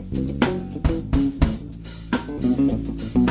Thank you.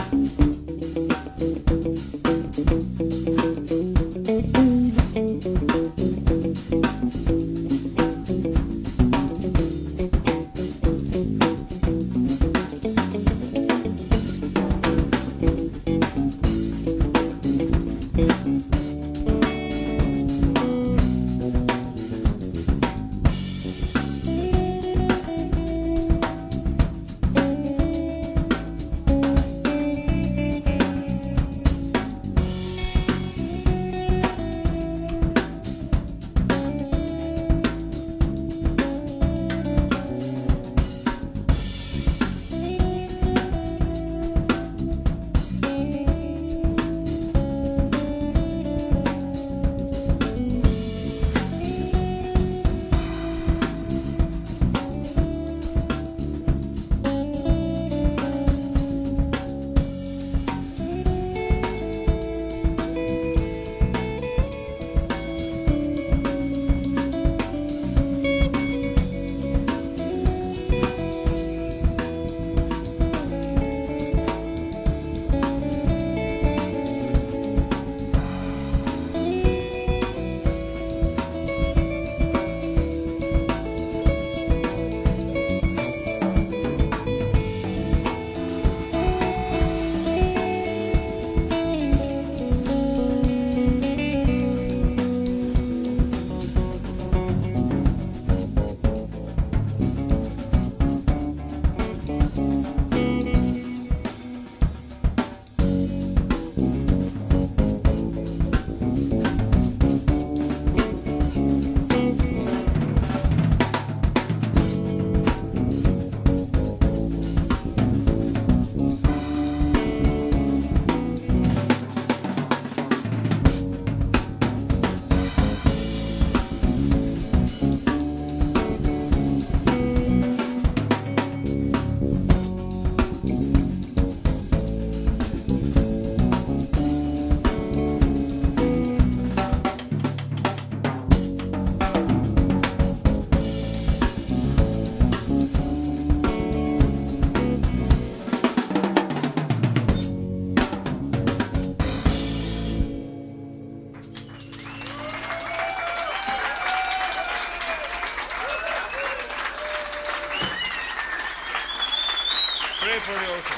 For the ocean.